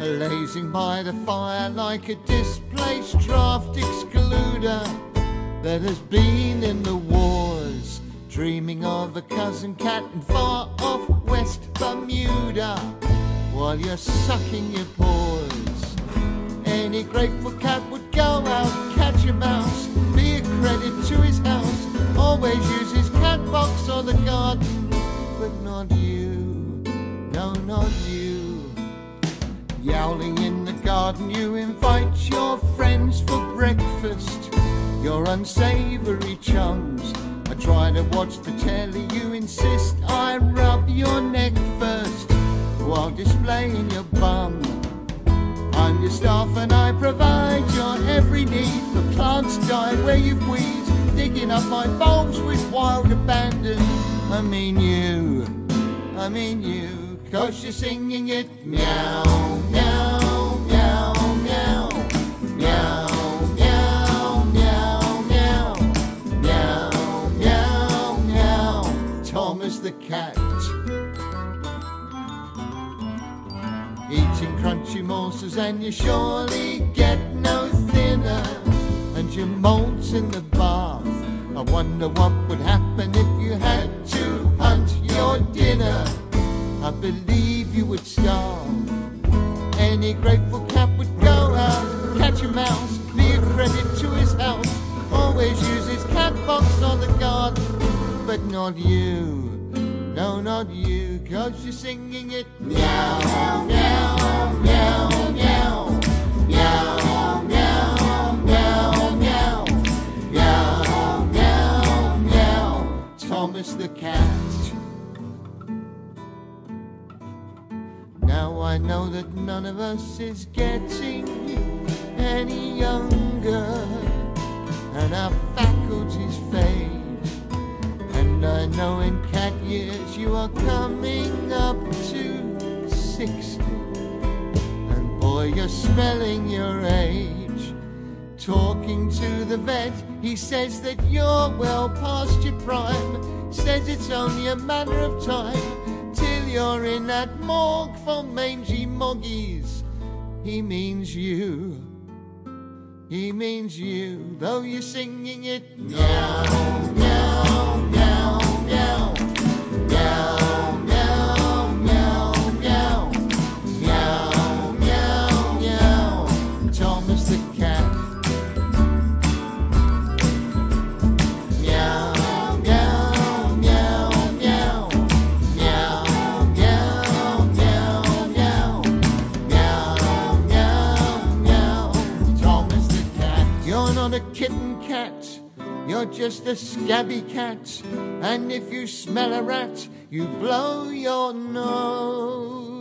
blazing by the fire like a displaced draft excluder that has been in the wars, dreaming of a cousin cat in far off West Bermuda while you're sucking your paws. Any grateful cat would go out, catch a mouse, be a credit to his house, always use his cat box or the garden, but not you, no, not you. In the garden, you invite your friends for breakfast. Your unsavory chums. I try to watch the telly, you insist I rub your neck first while displaying your bum. I'm your staff and I provide your every need. The plants die where you've weeds, digging up my bulbs with wild abandon. I mean you, I mean you, cause you're singing it meow, the cat. Eating crunchy morsels and you surely get no thinner. And your molds in the bath. I wonder what would happen if you had to hunt your dinner. I believe you would starve. Any grateful cat would go out, catch a mouse, be a credit to his house. Always use his cat box on the garden, but not you. No, not you, cause you're singing it. Meow, meow, meow, meow, meow. Meow, meow, meow, meow. Meow, meow. Thomas the cat. Now I know that none of us is getting any younger. And our fat years you are coming up to 60. And boy, you're smelling your age. Talking to the vet, he says that you're well past your prime. Says it's only a matter of time till you're in that morgue for mangy moggies. He means you. He means you, though you're singing it now, meow, meow, Thomas the cat. Meow, meow, meow, meow, meow, meow, meow, meow. Meow, meow, meow. Thomas the cat. You're not a kitten cat. You're just a scabby cat. And if you smell a rat, you blow your nose.